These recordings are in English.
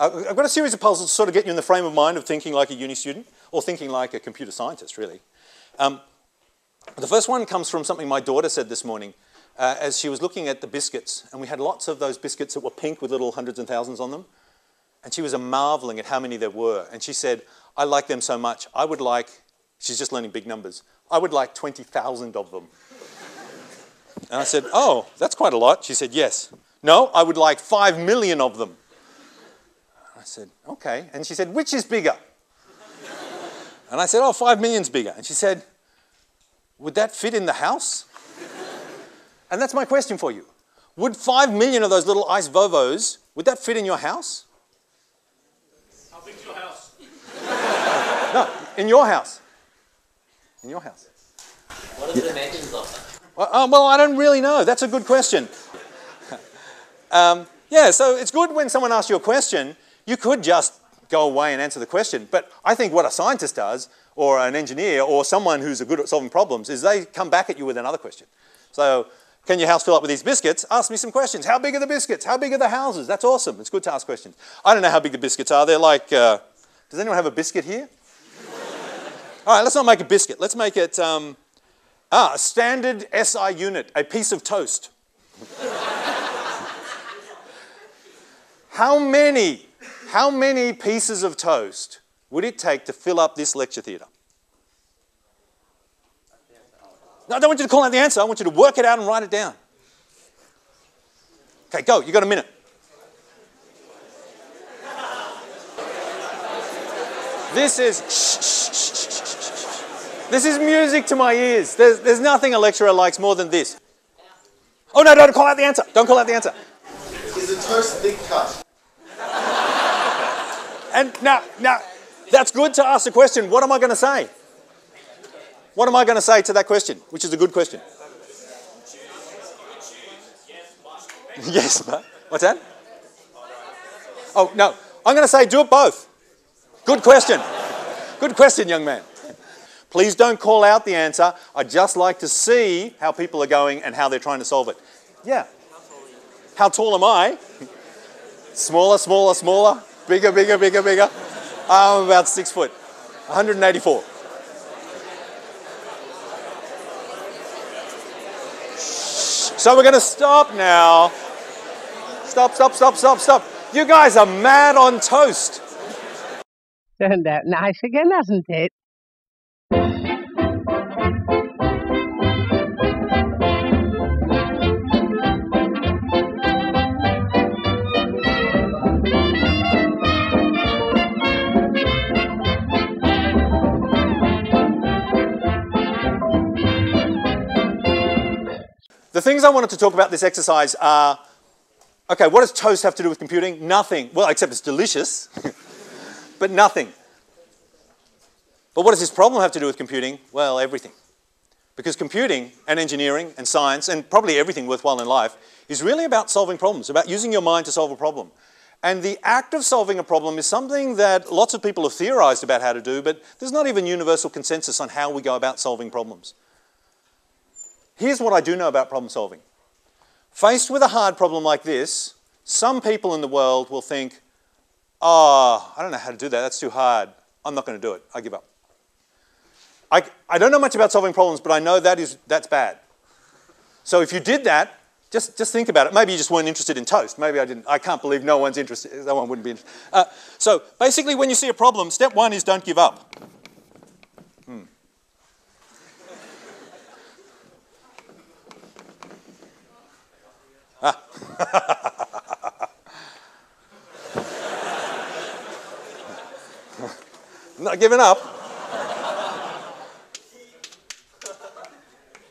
Uh, I've got a series of puzzles to sort of get you in the frame of mind of thinking like a uni student, or thinking like a computer scientist, really. Um, the first one comes from something my daughter said this morning uh, as she was looking at the biscuits, and we had lots of those biscuits that were pink with little hundreds and thousands on them. And she was marveling at how many there were. And she said, I like them so much. I would like, she's just learning big numbers, I would like 20,000 of them. and I said, Oh, that's quite a lot. She said, Yes. No, I would like 5 million of them. I said, okay. And she said, which is bigger? And I said, oh, five million's bigger. And she said, would that fit in the house? and that's my question for you. Would five million of those little ice Vovos, would that fit in your house? How big's your house? no, in your house. In your house. What are the dimensions of that? Well, uh, well, I don't really know. That's a good question. um, yeah, so it's good when someone asks you a question you could just go away and answer the question, but I think what a scientist does, or an engineer, or someone who's good at solving problems, is they come back at you with another question. So, can your house fill up with these biscuits? Ask me some questions. How big are the biscuits? How big are the houses? That's awesome. It's good to ask questions. I don't know how big the biscuits are. They're like, uh, does anyone have a biscuit here? All right, let's not make a biscuit. Let's make it um, ah, a standard SI unit, a piece of toast. how many how many pieces of toast would it take to fill up this lecture theatre? No, I don't want you to call out the answer. I want you to work it out and write it down. Okay, go. You got a minute. This is shh, shh, shh, This is music to my ears. There's, there's nothing a lecturer likes more than this. Oh no, don't call out the answer. Don't call out the answer. Is toast thick cut? And now, now, that's good to ask the question, what am I going to say? What am I going to say to that question, which is a good question? yes, but what's that? Oh, no. I'm going to say do it both. Good question. Good question, young man. Please don't call out the answer. I'd just like to see how people are going and how they're trying to solve it. Yeah. How tall am I? Smaller, smaller, smaller. Bigger, bigger, bigger, bigger. I'm about six foot, 184. So we're going to stop now. Stop, stop, stop, stop, stop. You guys are mad on toast. Turned out nice again, hasn't it? The things I wanted to talk about this exercise are, okay, what does toast have to do with computing? Nothing. Well, except it's delicious, but nothing. But what does this problem have to do with computing? Well, everything. Because computing and engineering and science and probably everything worthwhile in life is really about solving problems, about using your mind to solve a problem. And the act of solving a problem is something that lots of people have theorized about how to do, but there's not even universal consensus on how we go about solving problems. Here's what I do know about problem solving. Faced with a hard problem like this, some people in the world will think, oh, I don't know how to do that, that's too hard. I'm not going to do it, I give up. I, I don't know much about solving problems, but I know that is, that's bad. So if you did that, just, just think about it. Maybe you just weren't interested in toast. Maybe I didn't. I can't believe no one's interested. No one wouldn't be interested. Uh, so basically, when you see a problem, step one is don't give up. Not giving up.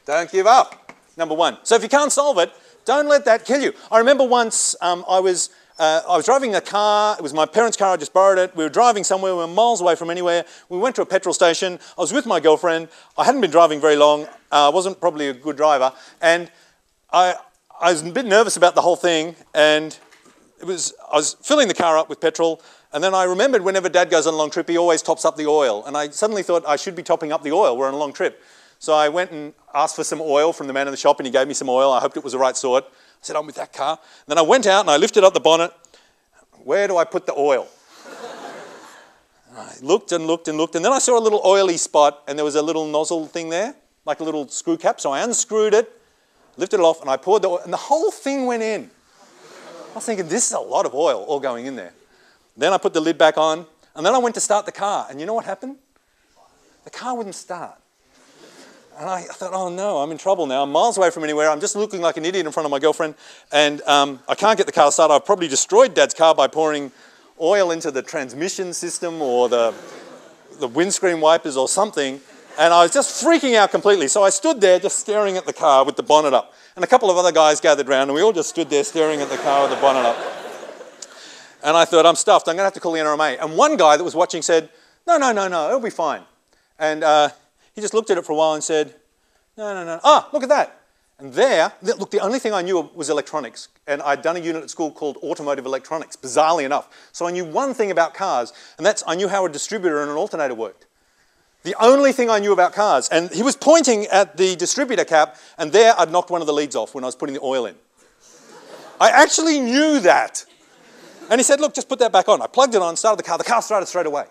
don't give up. Number one. So if you can't solve it, don't let that kill you. I remember once um, I was uh, I was driving a car. It was my parents' car. I just borrowed it. We were driving somewhere. We were miles away from anywhere. We went to a petrol station. I was with my girlfriend. I hadn't been driving very long. I uh, wasn't probably a good driver. And I, I was a bit nervous about the whole thing. And it was, I was filling the car up with petrol. And then I remembered whenever dad goes on a long trip, he always tops up the oil. And I suddenly thought I should be topping up the oil. We're on a long trip. So I went and asked for some oil from the man in the shop, and he gave me some oil. I hoped it was the right sort. I said, I'm with that car. And then I went out and I lifted up the bonnet. Where do I put the oil? I looked and looked and looked, and then I saw a little oily spot, and there was a little nozzle thing there, like a little screw cap. So I unscrewed it, lifted it off, and I poured the oil, and the whole thing went in. I was thinking, this is a lot of oil all going in there. Then I put the lid back on, and then I went to start the car, and you know what happened? The car wouldn't start. And I, thought, oh no, I'm in trouble now. I'm miles away from anywhere. I'm just looking like an idiot in front of my girlfriend. And um, I can't get the car started. I've probably destroyed dad's car by pouring oil into the transmission system or the, the windscreen wipers or something. And I was just freaking out completely. So I stood there just staring at the car with the bonnet up. And a couple of other guys gathered around and we all just stood there staring at the car with the bonnet up. And I thought, I'm stuffed. I'm going to have to call the NRMA. And one guy that was watching said, no, no, no, no, it'll be fine. And uh, he just looked at it for a while and said, no, no, no. Ah, look at that. And there, look, the only thing I knew was electronics. And I'd done a unit at school called automotive electronics, bizarrely enough. So I knew one thing about cars, and that's I knew how a distributor and an alternator worked. The only thing I knew about cars. And he was pointing at the distributor cap, and there I'd knocked one of the leads off when I was putting the oil in. I actually knew that. And he said, look, just put that back on. I plugged it on, started the car. The car started straight away.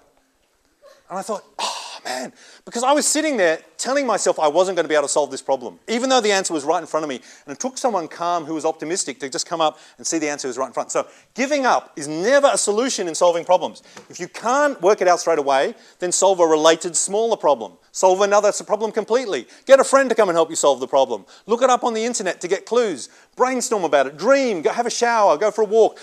And I thought, ah, oh, man, because I was sitting there telling myself I wasn't going to be able to solve this problem, even though the answer was right in front of me. And it took someone calm who was optimistic to just come up and see the answer was right in front. So giving up is never a solution in solving problems. If you can't work it out straight away, then solve a related smaller problem. Solve another problem completely. Get a friend to come and help you solve the problem. Look it up on the internet to get clues. Brainstorm about it. Dream. Go have a shower. Go for a walk.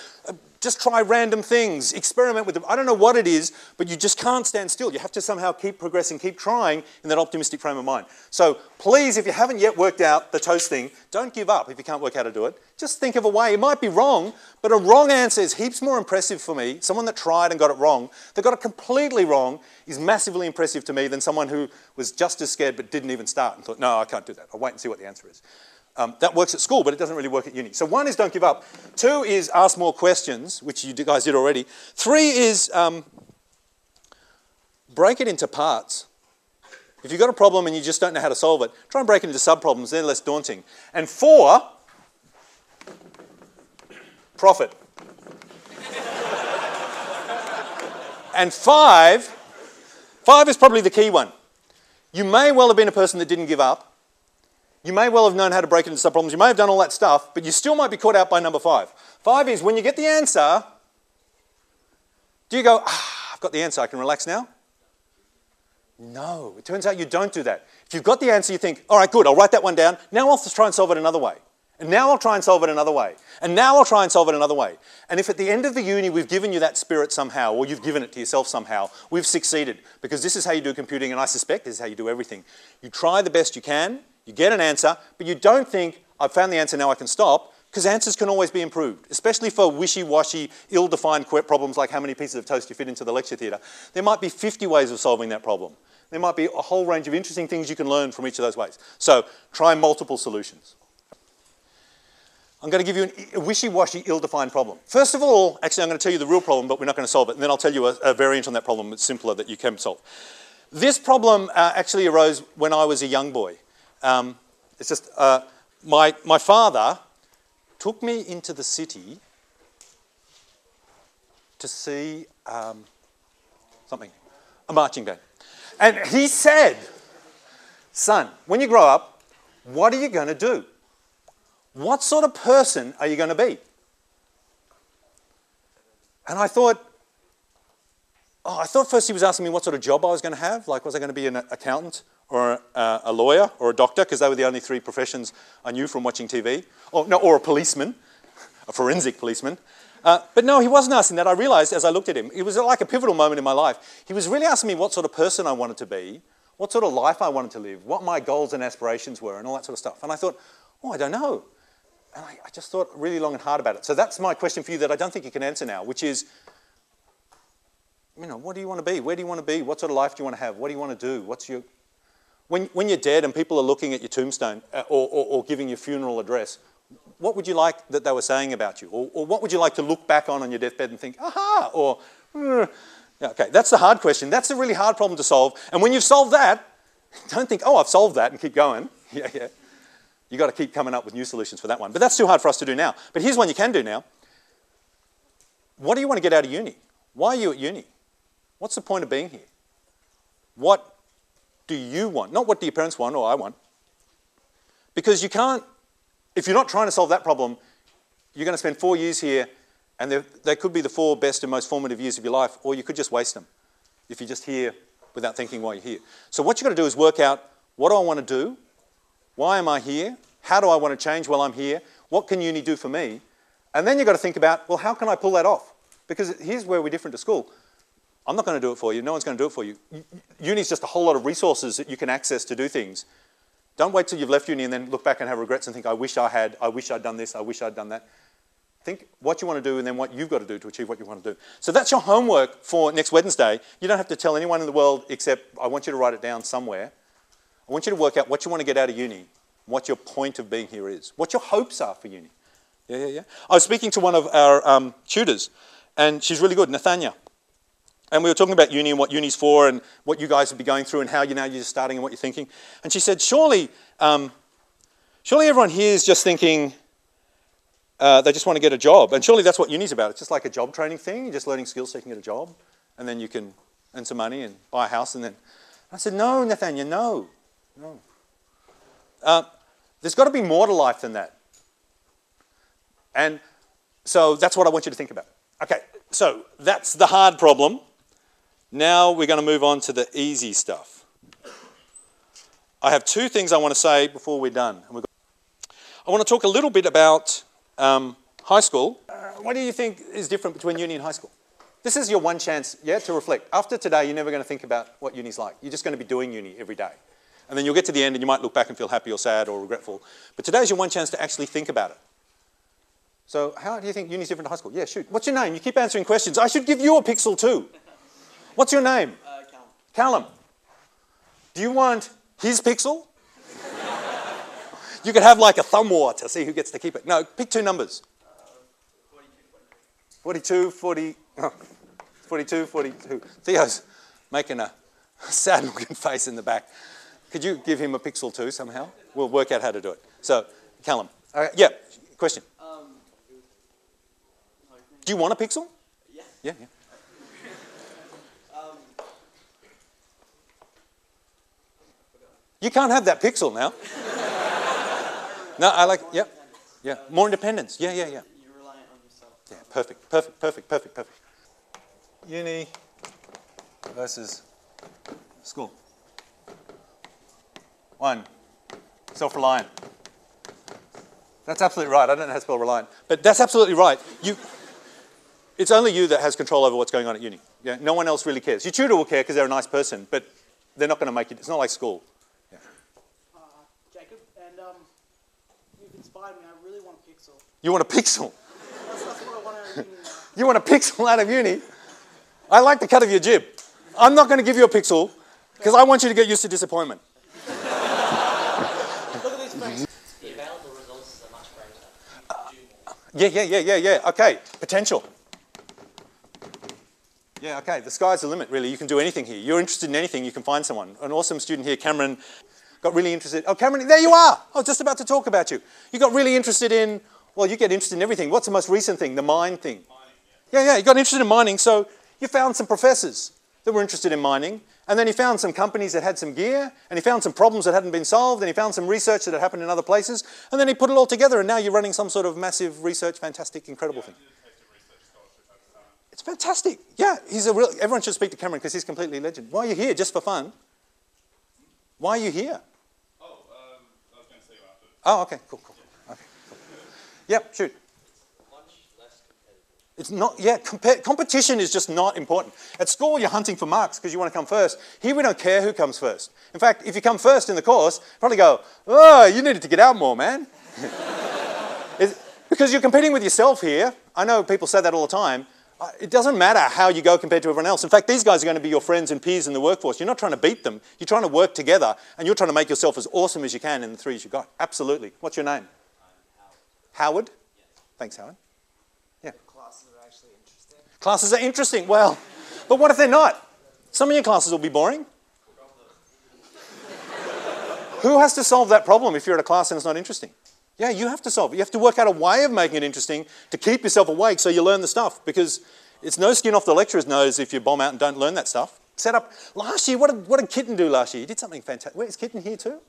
Just try random things, experiment with them. I don't know what it is, but you just can't stand still. You have to somehow keep progressing, keep trying in that optimistic frame of mind. So please, if you haven't yet worked out the toast thing, don't give up if you can't work out how to do it. Just think of a way. It might be wrong, but a wrong answer is heaps more impressive for me. Someone that tried and got it wrong, that got it completely wrong, is massively impressive to me than someone who was just as scared but didn't even start and thought, no, I can't do that. I'll wait and see what the answer is. Um, that works at school, but it doesn't really work at uni. So one is don't give up. Two is ask more questions, which you guys did already. Three is um, break it into parts. If you've got a problem and you just don't know how to solve it, try and break it into sub-problems. They're less daunting. And four, profit. and five, five is probably the key one. You may well have been a person that didn't give up, you may well have known how to break it into subproblems. You may have done all that stuff, but you still might be caught out by number five. Five is when you get the answer, do you go, ah, I've got the answer, I can relax now? No, it turns out you don't do that. If you've got the answer, you think, all right, good, I'll write that one down. Now I'll try and solve it another way. And now I'll try and solve it another way. And now I'll try and solve it another way. And if at the end of the uni we've given you that spirit somehow, or you've given it to yourself somehow, we've succeeded. Because this is how you do computing, and I suspect this is how you do everything. You try the best you can, you get an answer, but you don't think, I've found the answer, now I can stop, because answers can always be improved, especially for wishy-washy, ill-defined problems like how many pieces of toast you fit into the lecture theatre. There might be 50 ways of solving that problem. There might be a whole range of interesting things you can learn from each of those ways. So try multiple solutions. I'm going to give you a wishy-washy, ill-defined problem. First of all, actually I'm going to tell you the real problem, but we're not going to solve it. And then I'll tell you a, a variant on that problem that's simpler that you can solve. This problem uh, actually arose when I was a young boy. Um, it's just, uh, my, my father took me into the city to see um, something, a marching band. And he said, son, when you grow up, what are you going to do? What sort of person are you going to be? And I thought, oh, I thought first he was asking me what sort of job I was going to have. Like, was I going to be an accountant or a, a lawyer or a doctor, because they were the only three professions I knew from watching TV, or, no, or a policeman, a forensic policeman. Uh, but no, he wasn't asking that. I realized as I looked at him, it was like a pivotal moment in my life. He was really asking me what sort of person I wanted to be, what sort of life I wanted to live, what my goals and aspirations were, and all that sort of stuff. And I thought, oh, I don't know. And I, I just thought really long and hard about it. So that's my question for you that I don't think you can answer now, which is, you know, what do you want to be? Where do you want to be? What sort of life do you want to have? What do you want to do? What's your when, when you're dead and people are looking at your tombstone uh, or, or, or giving your funeral address, what would you like that they were saying about you? Or, or what would you like to look back on on your deathbed and think, aha, or. Yeah, okay, that's the hard question. That's a really hard problem to solve. And when you've solved that, don't think, oh, I've solved that and keep going. Yeah, yeah. You've got to keep coming up with new solutions for that one. But that's too hard for us to do now. But here's one you can do now. What do you want to get out of uni? Why are you at uni? What's the point of being here? What do you want? Not what do your parents want or I want. Because you can't, if you're not trying to solve that problem, you're going to spend four years here and they could be the four best and most formative years of your life, or you could just waste them if you're just here without thinking why you're here. So, what you've got to do is work out what do I want to do? Why am I here? How do I want to change while I'm here? What can uni do for me? And then you've got to think about, well, how can I pull that off? Because here's where we're different to school. I'm not going to do it for you. No one's going to do it for you. Uni is just a whole lot of resources that you can access to do things. Don't wait till you've left uni and then look back and have regrets and think, I wish I had, I wish I'd done this, I wish I'd done that. Think what you want to do and then what you've got to do to achieve what you want to do. So that's your homework for next Wednesday. You don't have to tell anyone in the world except I want you to write it down somewhere. I want you to work out what you want to get out of uni, what your point of being here is, what your hopes are for uni. Yeah, yeah, yeah. I was speaking to one of our um, tutors, and she's really good, Nathania. And we were talking about uni and what uni's for and what you guys would be going through and how you know you're starting and what you're thinking. And she said, surely, um, surely everyone here is just thinking uh, they just want to get a job. And surely that's what uni's about. It's just like a job training thing. You're just learning skills so you can get a job. And then you can earn some money and buy a house. And then I said, no, Nathaniel, no, no. Uh, there's got to be more to life than that. And so that's what I want you to think about. Okay, so that's the hard problem. Now we're going to move on to the easy stuff. I have two things I want to say before we're done. I want to talk a little bit about um, high school. Uh, what do you think is different between uni and high school? This is your one chance, yeah, to reflect. After today, you're never going to think about what uni's like. You're just going to be doing uni every day. And then you'll get to the end and you might look back and feel happy or sad or regretful. But today's your one chance to actually think about it. So how do you think uni's different to high school? Yeah, shoot. What's your name? You keep answering questions. I should give you a pixel too. What's your name? Uh, Callum. Callum. Do you want his pixel? you could have like a thumb war to see who gets to keep it. No, pick two numbers. Uh, 42, 42, 40, oh, 42, 42. Theo's making a sad looking face in the back. Could you give him a pixel too somehow? We'll work out how to do it. So, Callum. Yeah, question. Um, Do you want a pixel? yeah. Yeah, yeah. You can't have that pixel now. no, I like, yeah, yeah. More independence. Yeah, yeah, yeah. you're reliant on yourself. Yeah, perfect, perfect, perfect, perfect, perfect. Uni versus school. One, self reliant. That's absolutely right. I don't know how to spell reliant, but that's absolutely right. You, it's only you that has control over what's going on at uni. Yeah, no one else really cares. Your tutor will care because they're a nice person, but they're not going to make it. It's not like school. uh, Jacob, and um, you've inspired me. I really want a pixel. You want a pixel. That's, that's what I want out of uni. You want a pixel out of uni? I like the cut of your jib. I'm not going to give you a pixel because I want you to get used to disappointment. Look at these specs. The available resources are much greater. You can do more. Yeah, yeah, yeah, yeah, yeah. Okay, potential. Yeah, okay, the sky's the limit, really. You can do anything here. You're interested in anything, you can find someone. An awesome student here, Cameron, got really interested. Oh, Cameron, there you are. I was just about to talk about you. You got really interested in, well, you get interested in everything. What's the most recent thing? The mine thing. Yeah, yeah, you got interested in mining, so you found some professors that were interested in mining, and then he found some companies that had some gear, and he found some problems that hadn't been solved, and he found some research that had happened in other places, and then he put it all together, and now you're running some sort of massive research, fantastic, incredible thing. It's fantastic. Yeah, he's a real, everyone should speak to Cameron because he's completely legend. Why are you here? Just for fun? Why are you here? Oh, um, I was going to see you after. Oh, okay, cool, cool. Okay, cool. Yep, shoot. Much less competitive. It's not, yeah, compa- competition is just not important. At school, you're hunting for marks because you want to come first. Here, we don't care who comes first. In fact, if you come first in the course, probably go, oh, you needed to get out more, man. Because you're competing with yourself here. I know people say that all the time. It doesn't matter how you go compared to everyone else. In fact, these guys are going to be your friends and peers in the workforce. You're not trying to beat them. You're trying to work together and you're trying to make yourself as awesome as you can in the threes you got. Absolutely. What's your name? Howard. Thanks, Howard. Yeah. Classes are actually interesting. Classes are interesting. Well, but what if they're not? Some of your classes will be boring. Who has to solve that problem if you're at a class and it's not interesting? Yeah, you have to solve it. You have to work out a way of making it interesting to keep yourself awake so you learn the stuff because it's no skin off the lecturer's nose if you bomb out and don't learn that stuff. Set up last year, what did, what did Kitten do last year? He did something fantastic. Wait, is Kitten here too?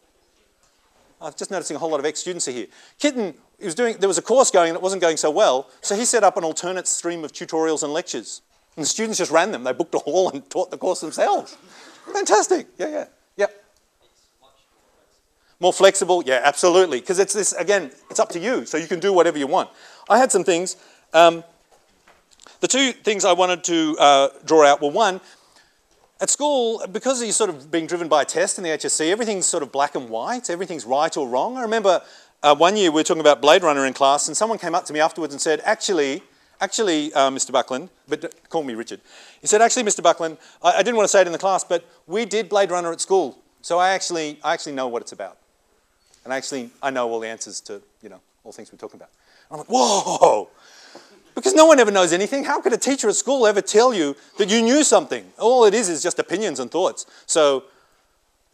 I'm just noticing a whole lot of ex-students are here. Kitten, he was doing, there was a course going that wasn't going so well, so he set up an alternate stream of tutorials and lectures. And the students just ran them. They booked a hall and taught the course themselves. Fantastic. Yeah, yeah. More flexible? Yeah, absolutely. Because it's this, again, it's up to you. So you can do whatever you want. I had some things. Um, the two things I wanted to uh, draw out were one, at school, because you're sort of being driven by a test in the HSC, everything's sort of black and white, everything's right or wrong. I remember uh, one year we were talking about Blade Runner in class, and someone came up to me afterwards and said, Actually, actually, uh, Mr. Buckland, but call me Richard. He said, Actually, Mr. Buckland, I, I didn't want to say it in the class, but we did Blade Runner at school, so I actually, I actually know what it's about. And actually, I know all the answers to, you know, all things we're talking about. I'm like, whoa! Because no one ever knows anything. How could a teacher at school ever tell you that you knew something? All it is is just opinions and thoughts. So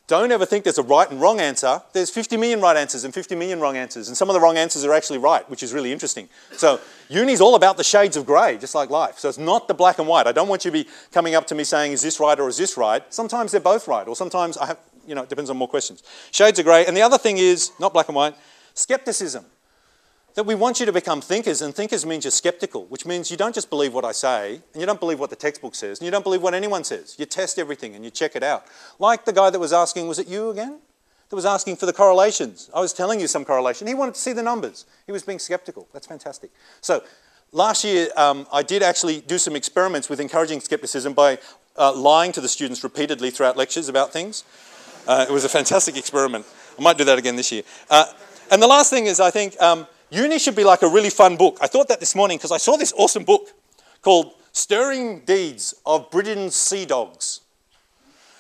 don't ever think there's a right and wrong answer. There's 50 million right answers and 50 million wrong answers. And some of the wrong answers are actually right, which is really interesting. So uni's all about the shades of grey, just like life. So it's not the black and white. I don't want you to be coming up to me saying, is this right or is this right? Sometimes they're both right, or sometimes I have, you know, it depends on more questions. Shades of grey. And the other thing is, not black and white, skepticism that we want you to become thinkers, and thinkers means you're skeptical, which means you don't just believe what I say, and you don't believe what the textbook says, and you don't believe what anyone says. You test everything and you check it out. Like the guy that was asking, was it you again? That was asking for the correlations. I was telling you some correlation. He wanted to see the numbers. He was being skeptical. That's fantastic. So, last year um, I did actually do some experiments with encouraging skepticism by uh, lying to the students repeatedly throughout lectures about things. Uh, it was a fantastic experiment. I might do that again this year. Uh, and the last thing is, I think um, uni should be like a really fun book. I thought that this morning because I saw this awesome book called Stirring Deeds of Britain's Sea Dogs.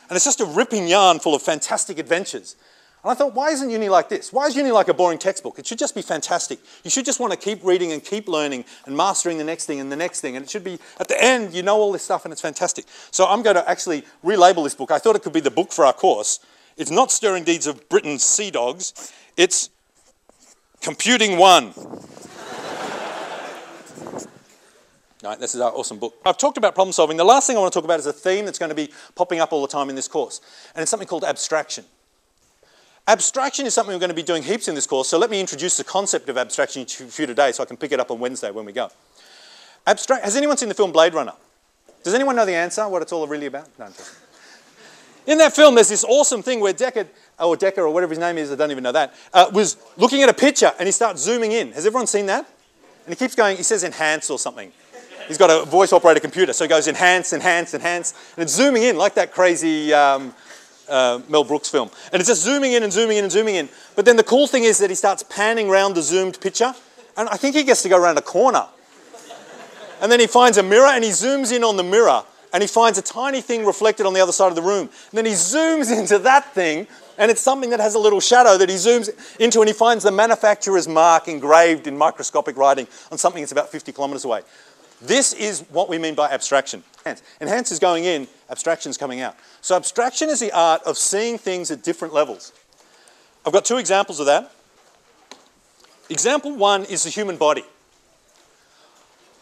And it's just a ripping yarn full of fantastic adventures. And I thought, why isn't uni like this? Why is uni like a boring textbook? It should just be fantastic. You should just want to keep reading and keep learning and mastering the next thing and the next thing. And it should be, at the end, you know all this stuff and it's fantastic. So I'm going to actually relabel this book. I thought it could be the book for our course. It's not Stirring Deeds of Britain's Sea Dogs, it's Computing One. Right, this is our awesome book. I've talked about problem solving. The last thing I want to talk about is a theme that's going to be popping up all the time in this course, and it's something called abstraction. Abstraction is something we're going to be doing heaps in this course, so let me introduce the concept of abstraction to you today so I can pick it up on Wednesday when we go. Abstract, has anyone seen the film Blade Runner? Does anyone know the answer, what it's all really about? No. In that film, there's this awesome thing where Deckard, or Decker, or whatever his name is, I don't even know that, uh, was looking at a picture and he starts zooming in. Has everyone seen that? And he keeps going, he says enhance or something. He's got a voice operated computer, so he goes enhance, enhance, enhance, and it's zooming in like that crazy um, uh, Mel Brooks film. And it's just zooming in and zooming in and zooming in. But then the cool thing is that he starts panning around the zoomed picture, and I think he gets to go around a corner. And then he finds a mirror and he zooms in on the mirror and he finds a tiny thing reflected on the other side of the room. And then he zooms into that thing and it's something that has a little shadow that he zooms into and he finds the manufacturer's mark engraved in microscopic writing on something that's about 50 kilometers away. This is what we mean by abstraction. Enhance is going in, abstraction is coming out. So abstraction is the art of seeing things at different levels. I've got two examples of that. Example one is the human body.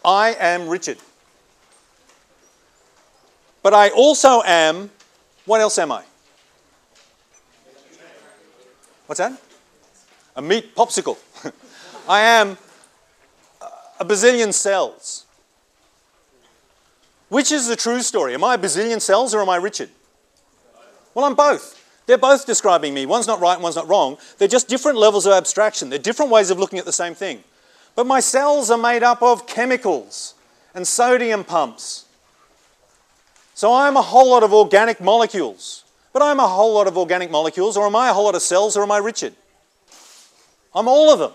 I am Richard. But I also am, what else am I? What's that? A meat popsicle. I am uh, a bazillion cells. Which is the true story? Am I a bazillion cells or am I Richard? Well, I'm both. They're both describing me. One's not right and one's not wrong. They're just different levels of abstraction. They're different ways of looking at the same thing. But my cells are made up of chemicals and sodium pumps. So I'm a whole lot of organic molecules. But I'm a whole lot of organic molecules, or am I a whole lot of cells, or am I Richard? I'm all of them.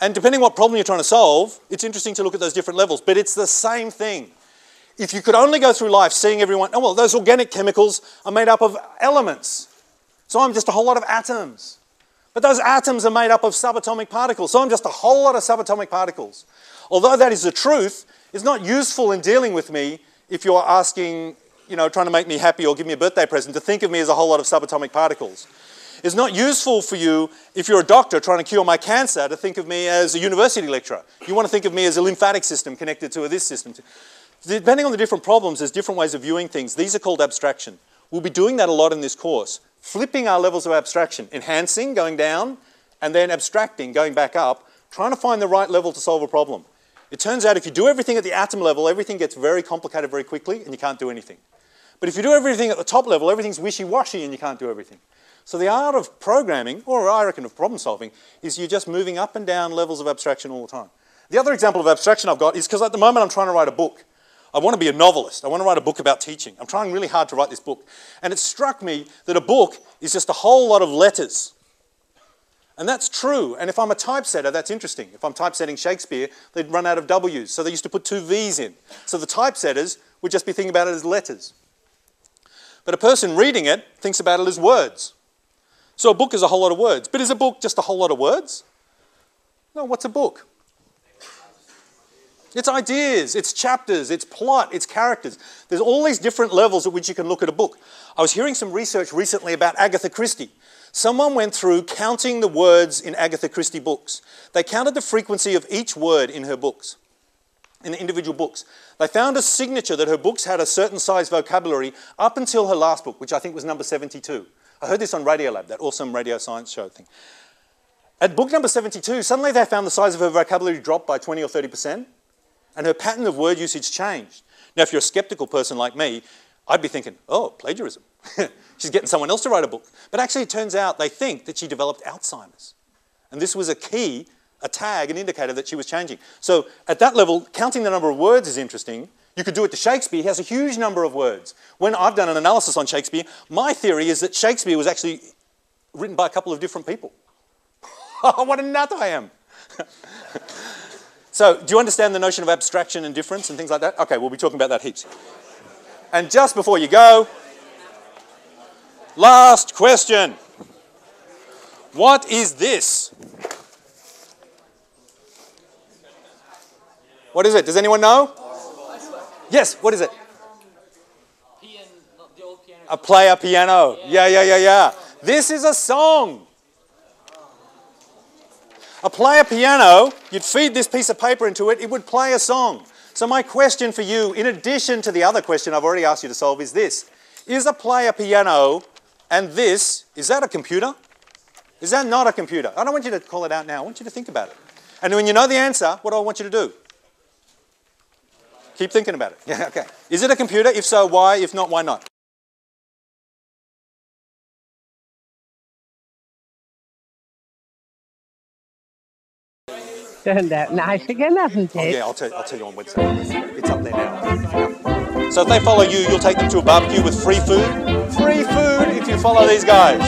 And depending what problem you're trying to solve, it's interesting to look at those different levels. But it's the same thing. If you could only go through life seeing everyone, oh, well, those organic chemicals are made up of elements. So I'm just a whole lot of atoms. But those atoms are made up of subatomic particles. So I'm just a whole lot of subatomic particles. Although that is the truth, it's not useful in dealing with me if you're asking, you know, trying to make me happy or give me a birthday present to think of me as a whole lot of subatomic particles. It's not useful for you if you're a doctor trying to cure my cancer to think of me as a university lecturer. You want to think of me as a lymphatic system connected to this system. Depending on the different problems, there's different ways of viewing things. These are called abstraction. We'll be doing that a lot in this course, flipping our levels of abstraction, enhancing, going down, and then abstracting, going back up, trying to find the right level to solve a problem. It turns out if you do everything at the atom level, everything gets very complicated very quickly and you can't do anything. But if you do everything at the top level, everything's wishy-washy and you can't do everything. So the art of programming, or I reckon of problem solving, is you're just moving up and down levels of abstraction all the time. The other example of abstraction I've got is because at the moment I'm trying to write a book. I want to be a novelist. I want to write a book about teaching. I'm trying really hard to write this book. And it struck me that a book is just a whole lot of letters. And that's true. And if I'm a typesetter, that's interesting. If I'm typesetting Shakespeare, they'd run out of W's. So they used to put two V's in. So the typesetters would just be thinking about it as letters. But a person reading it thinks about it as words. So a book is a whole lot of words. But is a book just a whole lot of words? No, what's a book? It's ideas, it's chapters, it's plot, it's characters. There's all these different levels at which you can look at a book. I was hearing some research recently about Agatha Christie. Someone went through counting the words in Agatha Christie books. They counted the frequency of each word in her books, in the individual books. They found a signature that her books had a certain size vocabulary up until her last book, which I think was number 72. I heard this on Radiolab, that awesome radio science show thing. At book number 72, suddenly they found the size of her vocabulary dropped by 20 or 30% and her pattern of word usage changed. Now, if you're a skeptical person like me, I'd be thinking, oh, plagiarism. She's getting someone else to write a book. But actually, it turns out they think that she developed Alzheimer's. And this was a key, a tag, an indicator that she was changing. So at that level, counting the number of words is interesting. You could do it to Shakespeare. He has a huge number of words. When I've done an analysis on Shakespeare, my theory is that Shakespeare was actually written by a couple of different people. Oh, what a nut I am. So, do you understand the notion of abstraction and difference and things like that? Okay, we'll be talking about that heaps. And just before you go, last question. What is this? What is it? Does anyone know? Yes, what is it? A player piano. Yeah, yeah, yeah, yeah. This is a song. A player piano, you'd feed this piece of paper into it, it would play a song. So my question for you, in addition to the other question I've already asked you to solve, is this. Is a player piano and this, is that a computer? Is that not a computer? I don't want you to call it out now. I want you to think about it. And when you know the answer, what do I want you to do? Keep thinking about it. Yeah, okay. Is it a computer? If so, why? If not, why not? Turned out nice again, hasn't it? Oh, yeah, I'll tell, I'll tell you on Wednesday. It's up there now. So if they follow you, you'll take them to a barbecue with free food? Free food you follow these guys.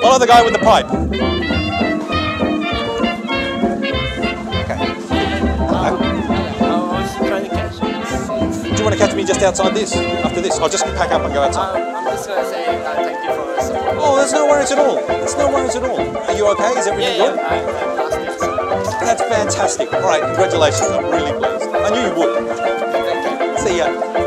Follow the guy with the pipe. Okay. I was trying to catch you. Do you want to catch me just outside this? After this? I'll just pack up and go outside. Um, I'm just gonna say uh, thank you for support. Oh, there's no worries at all. There's no worries at all. Are you okay? Is everything Yeah, good? yeah, I, I passed. So That's fantastic. All right, congratulations. I'm really pleased. I knew you would. thank you. See ya.